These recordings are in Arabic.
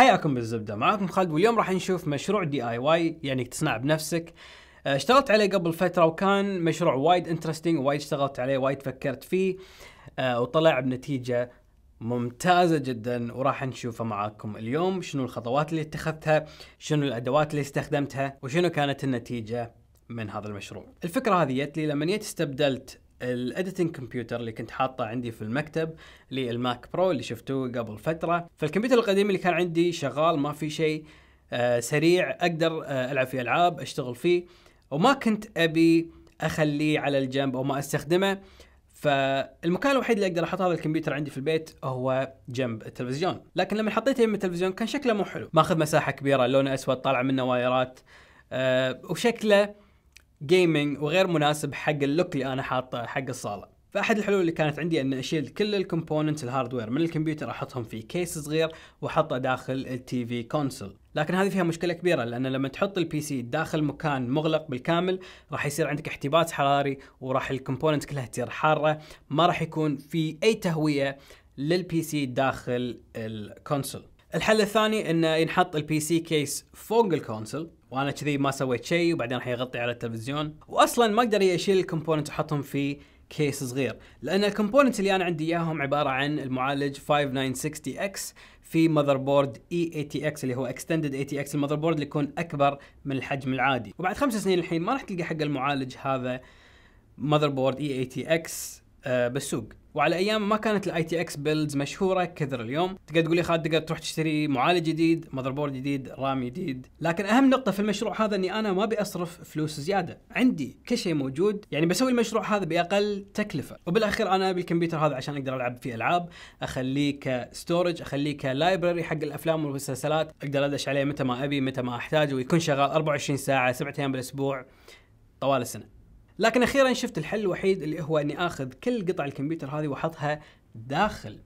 حياكم بالزبدة. معاكم خالد واليوم راح نشوف مشروع DIY يعني تصنع بنفسك. آه، اشتغلت عليه قبل فترة وكان مشروع وايد interesting وايد اشتغلت عليه وايد فكرت فيه آه، وطلع بنتيجة ممتازة جدا وراح نشوفها معاكم اليوم. شنو الخطوات اللي اتخذتها؟ شنو الأدوات اللي استخدمتها؟ وشنو كانت النتيجة من هذا المشروع؟ الفكرة هذه جت لي لما جيت استبدلت ال editing computer اللي كنت حاطه عندي في المكتب لل Mac Pro اللي شفتوه قبل فترة. فالكمبيوتر القديم اللي كان عندي شغال ما في شيء آه سريع أقدر آه ألعب فيه ألعاب أشتغل فيه وما كنت أبي أخليه على الجنب أو ما أستخدمه. فالمكان الوحيد اللي أقدر أحط هذا الكمبيوتر عندي في البيت هو جنب التلفزيون. لكن لما حطيته يم التلفزيون كان شكله مو حلو. ماخذ مساحة كبيرة لونه أسود طالع منه وايرات أه وشكله gaming وغير مناسب حق ال look اللي أنا حاطه حق الصالة. فأحد الحلول اللي كانت عندي ان أشيل كل ال components ال hardware من الكمبيوتر أحطهم في case صغير وأحطه داخل ال TV console لكن هذه فيها مشكلة كبيرة لأن لما تحط ال PC داخل مكان مغلق بالكامل راح يصير عندك احتباس حراري وراح ال component كلها تصير حارة ما راح يكون في أي تهوية لل PC داخل ال console الحل الثاني إنه ينحط ال PC case فوق ال console وأنا كذي ما سويت شيء وبعدين راح يغطي على التلفزيون. واصلا ما أقدر اشيل ال component واحطهم في case صغير لأن ال component اللي أنا عندي إياهم عبارة عن المعالج 5960 X في motherboard ATX اللي هو extended ATX ال motherboard اللي يكون أكبر من الحجم العادي. وبعد خمس سنين الحين ما راح تلقى حق المعالج هذا motherboard ATX بالسوق. وعلى أيام ما كانت ال ATX builds مشهورة كثر اليوم تقدر تقول لي خالد تقدر تروح تشتري معالج جديد motherboard جديد RAM جديد. لكن أهم نقطة في المشروع هذا إني أنا ما أبي أصرف فلوس زيادة. عندي كل شيء موجود يعني بسوي المشروع هذا بأقل تكلفة. وبالأخير أنا ابي الكمبيوتر هذا عشان أقدر ألعب فيه ألعاب أخليه ك storage أخليه ك library حق الأفلام والمسلسلات. أقدر أدش عليه متى ما أبي متى ما احتاج ويكون شغال 24 ساعة سبعة أيام بالأسبوع طوال السنة. لكن أخيرا شفت الحل الوحيد اللي هو إني آخذ كل قطع الكمبيوتر هذه وأحطها داخل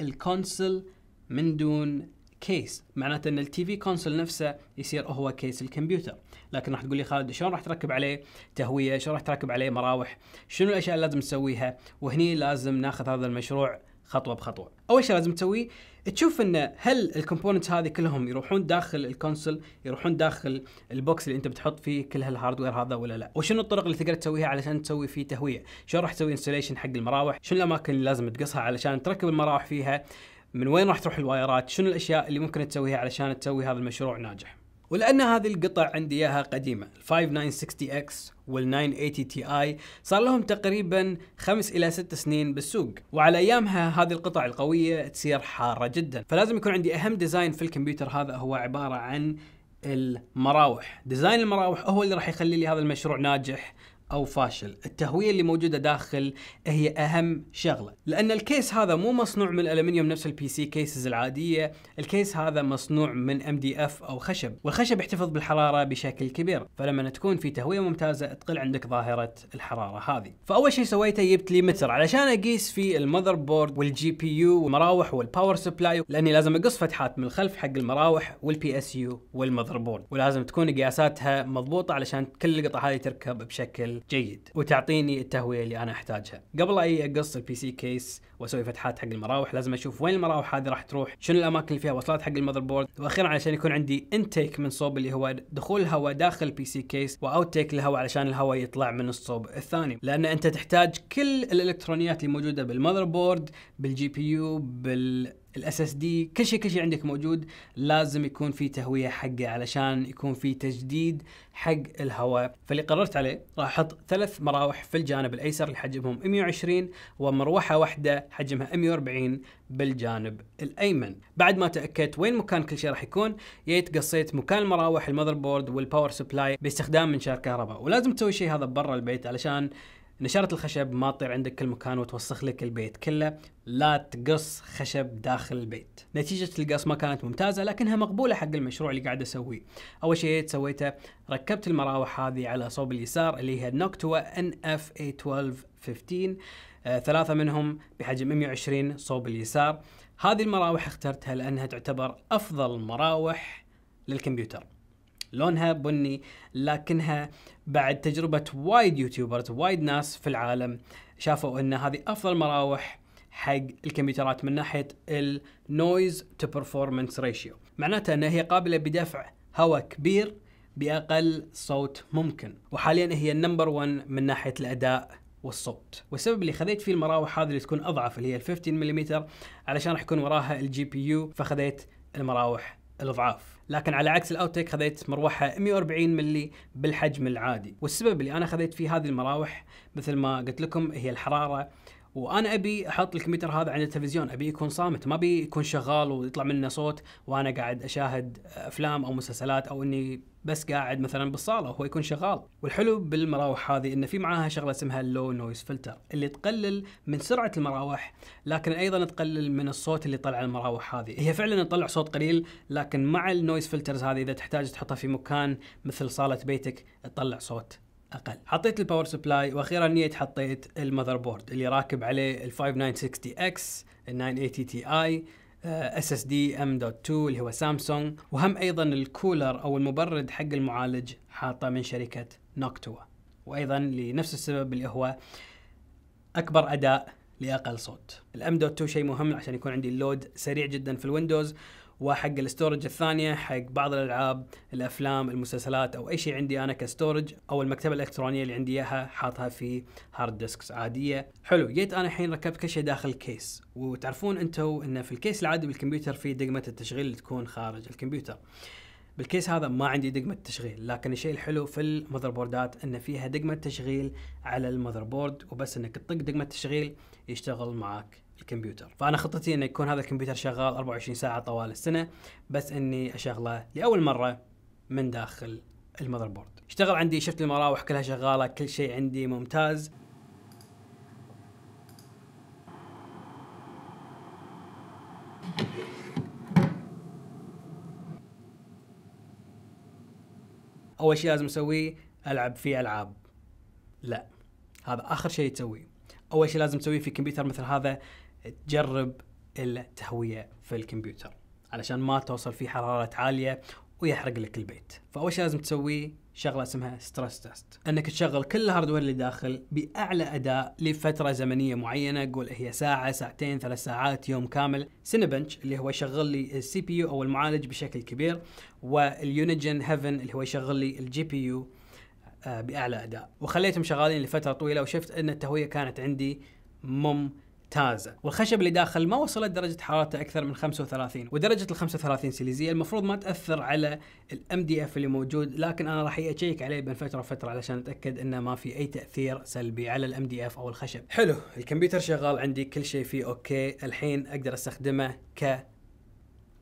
ال console من دون case. معناته إن ال TV console نفسه يصير هو case الكمبيوتر. لكن راح تقول لي خالد شلون راح تركب عليه تهوية؟ شلون راح تركب عليه مراوح؟ شنو الأشياء اللي لازم تسويها؟ وهني لازم ناخذ هذا المشروع خطوة بخطوة. أول شيء لازم تسويه تشوف انه هل ال components هذه كلهم يروحون داخل ال console يروحون داخل ال box اللي أنت بتحط فيه كل هال hardware هذا ولا لا؟ وشنو الطرق اللي تقدر تسويها علشان تسوي فيه تهوية؟ شلون راح تسوي installation حق المراوح؟ شنو الأماكن اللي لازم تقصها علشان تركب المراوح فيها؟ من وين راح تروح الوايرات؟ شنو الأشياء اللي ممكن تسويها علشان تسوي هذا المشروع ناجح؟ ولأن هذه القطع عندي إياها قديمة. ال 5960 X وال 980 Ti صار لهم تقريبا خمس إلى ست سنين بالسوق وعلى أيامها هذه القطع القوية تصير حارة جدا. فلازم يكون عندي أهم design في الكمبيوتر هذا هو عبارة عن المراوح. design المراوح هو اللي راح يخلي لي هذا المشروع ناجح أو فاشل. التهوية اللي موجودة داخل هي أهم شغلة. لأن ال case هذا مو مصنوع من الألمنيوم نفس ال PC cases العادية. ال case هذا مصنوع من MDF أو خشب والخشب يحتفظ بالحرارة بشكل كبير. فلما تكون في تهوية ممتازة تقل عندك ظاهرة الحرارة هذه. فأول شيء سويته جبت لي متر. علشان أقيس فيه ال motherboard وال GPU والمراوح وال power supply لأني لازم أقص فتحات من الخلف حق المراوح وال PSU وال motherboard ولازم تكون قياساتها مضبوطة علشان كل القطع هذه تركب بشكل جيد. وتعطيني التهوية اللي أنا أحتاجها. قبل أي أقص ال PC case وأسوي فتحات حق المراوح لازم أشوف وين المراوح هذه راح تروح شنو الأماكن اللي فيها وصلات حق ال motherboard وأخيرا علشان يكون عندي intake من صوب اللي هو دخول الهواء داخل ال PC case و outtake الهواء علشان الهواء يطلع من الصوب الثاني. لأن أنت تحتاج كل الإلكترونيات اللي موجودة بال motherboard بال GPU بال ال SSD كل شيء كل شيء عندك موجود. لازم يكون في تهوية حقه علشان يكون في تجديد حق الهواء. فاللي قررت عليه راح أحط ثلاث مراوح في الجانب الأيسر اللي حجمهم 120 ومروحة واحدة حجمها 140 بالجانب الأيمن. بعد ما تأكدت وين مكان كل شيء راح يكون جيت قصيت مكان المراوح ال motherboard وال power supply باستخدام منشار كهرباء. ولازم تسوي شيء هذا برا البيت علشان نشارة الخشب ما تطير عندك كل مكان وتوسخ لك البيت كله. لا تقص خشب داخل البيت. نتيجة القص ما كانت ممتازة لكنها مقبولة حق المشروع اللي قاعد أسويه. أول شيء سويته ركبت المراوح هذه على صوب اليسار اللي هي Noctua NF-A 12 15 آه ثلاثة منهم بحجم 120 صوب اليسار. هذه المراوح اخترتها لأنها تعتبر أفضل مراوح للكمبيوتر. لونها بني لكنها بعد تجربة وايد YouTubers وايد ناس في العالم شافوا إن هذه أفضل مراوح حق الكمبيوترات من ناحية ال noise to performance ratio معناته انها هي قابلة بدفع هواء كبير بأقل صوت ممكن وحاليا هي ال number 1 من ناحية الأداء والصوت. والسبب اللي خذيت فيه المراوح هذه اللي تكون أضعف اللي هي ال 15 ملم علشان راح يكون وراها ال GPU فخذيت المراوح الأضعف. لكن على عكس ال outtake خذيت مروحة 140 ملي بالحجم العادي. والسبب اللي أنا خذيت فيه هذه المراوح مثل ما قلت لكم هي الحرارة وأنا أبي أحط الكمبيوتر هذا عند التلفزيون أبي يكون صامت ما أبي يكون شغال ويطلع منه صوت وأنا قاعد أشاهد أفلام أو مسلسلات أو إني بس قاعد مثلا بالصالة وهو يكون شغال. والحلو بالمراوح هذه إن في معاها شغلة اسمها ال low noise filter اللي تقلل من سرعة المراوح لكن أيضا تقلل من الصوت اللي طلع المراوح هذه. هي فعلا تطلع صوت قليل لكن مع ال noise filters هذه إذا تحتاج تحطها في مكان مثل صالة بيتك تطلع صوت. أقل. حطيت ال power supply وأخيرا جيت حطيت ال motherboard اللي راكب عليه ال 5960 X ال 980 Ti SSD M dot 2 اللي هو سامسونج. وهم أيضا الكولر أو المبرد حق المعالج حاطه من شركة Noctua. وأيضا لنفس السبب اللي هو أكبر أداء لأقل صوت. ال M dot 2 شيء مهم عشان يكون عندي ال load سريع جدا في ال Windows. وحق ال storage الثانية حق بعض الألعاب الأفلام المسلسلات أو أي شيء عندي أنا ك storage أو المكتبة الإلكترونية اللي عندي إياها حاطها في hard disks عادية. حلو جيت أنا الحين ركبت كل شيء داخل case وتعرفون أنتم إن في ال case العادي بالكمبيوتر في دقمة التشغيل اللي تكون خارج الكمبيوتر. بال case هذا ما عندي دقمة تشغيل لكن الشيء الحلو في ال motherboardات إن فيها دقمة تشغيل على ال motherboard وبس إنك تطق دقمة تشغيل يشتغل معك الكمبيوتر. فأنا خطتي إنه يكون هذا الكمبيوتر شغال 24 ساعة طوال السنة بس إني أشغله لأول مرة من داخل المذر بورد اشتغل عندي شفت المراوح كلها شغالة كل شيء عندي ممتاز. أول شيء لازم أسويه ألعب فيه ألعاب. لا هذا آخر شيء تسويه. أول شيء لازم تسويه في كمبيوتر مثل هذا تجرب التهوية في الكمبيوتر علشان ما توصل فيه حرارات عالية ويحرق لك البيت. فأول شيء لازم تسويه شغلة اسمها stress test إنك تشغل كل ال hardware اللي داخل بأعلى أداء لفترة زمنية معينة قول هي ساعة ساعتين ثلاث ساعات يوم كامل. Cinebench اللي هو يشغل لي ال CPU أو المعالج بشكل كبير وال Unigine Heaven اللي هو يشغل لي ال GPU بأعلى أداء. وخليتهم شغالين لفترة طويلة وشفت إن التهوية كانت عندي مم ممتازة. والخشب اللي داخل ما وصلت درجة حرارته أكثر من 35 ودرجة ال 35 سيليزية المفروض ما تأثر على ال MDF اللي موجود لكن أنا راح أشيك عليه بين فترة وفترة علشان أتأكد إنه ما في أي تأثير سلبي على ال MDF أو الخشب. حلو الكمبيوتر شغال عندي كل شيء فيه okay. الحين أقدر أستخدمه ك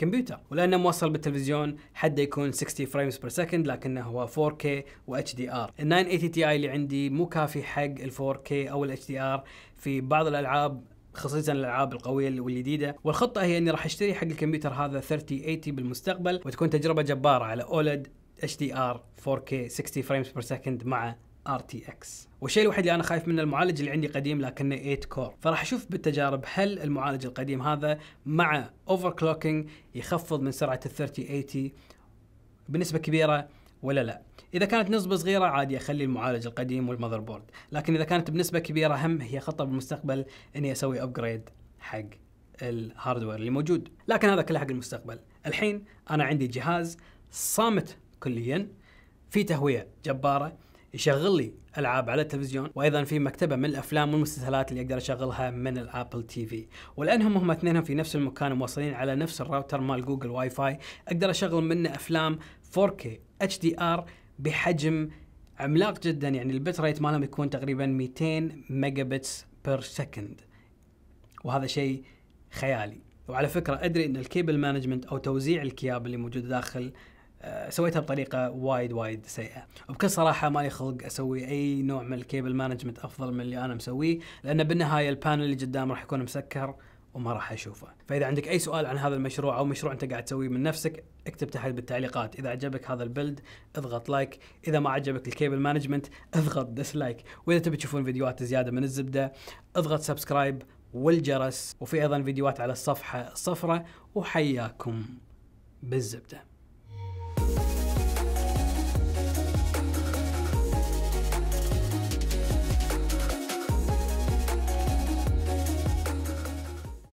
كمبيوتر ولأنه موصل بالتلفزيون حده يكون 60 frames per second لكنه هو 4K و HDR ال 980 Ti اللي عندي مو كافي حق ال 4K أو ال HDR في بعض الألعاب خصوصا الألعاب القوية والجديدة. والخطة هي إني راح أشتري حق الكمبيوتر هذا 3080 بالمستقبل وتكون تجربة جبارة على OLED HDR 4K 60 frames per second مع RTX. والشيء الوحيد اللي أنا خايف منه المعالج اللي عندي قديم لكنه 8 core. فراح أشوف بالتجارب هل المعالج القديم هذا مع overclocking يخفض من سرعة ال 3080 بنسبة كبيرة ولا لا. إذا كانت نسبة صغيرة عادي أخلي المعالج القديم وال motherboard لكن إذا كانت بنسبة كبيرة هم هي خطة بالمستقبل إني أسوي upgrade حق ال hardware اللي موجود. لكن هذا كله حق المستقبل. الحين أنا عندي جهاز صامت كليا في تهوية جبارة يشغل لي ألعاب على التلفزيون وأيضا في مكتبة من الأفلام والمسلسلات اللي أقدر أشغلها من ال Apple TV. ولانهم هم اثنينهم في نفس المكان موصلين على نفس الراوتر مال Google Wifi أقدر أشغل منه أفلام 4K HDR بحجم عملاق جدا يعني ال bit rate مالهم يكون تقريبا 200 megabits per second وهذا شيء خيالي. وعلى فكرة أدري إن ال cable management أو توزيع الكيابل اللي موجوده داخل آه، سويتها بطريقة وايد وايد سيئة. وبكل صراحة مالي خلق أسوي أي نوع من ال cable management أفضل من اللي أنا مسويه لأن بالنهاية ال panel اللي قدام راح يكون مسكر. وما راح أشوفه. فإذا عندك أي سؤال عن هذا المشروع أو مشروع أنت قاعد تسويه من نفسك اكتب تحت بالتعليقات. إذا عجبك هذا ال build اضغط like إذا ما عجبك ال cable management اضغط dislike وإذا تبي تشوفون فيديوهات زيادة من الزبدة اضغط subscribe والجرس. وفي أيضا فيديوهات على الصفحة الصفراء وحياكم بالزبدة.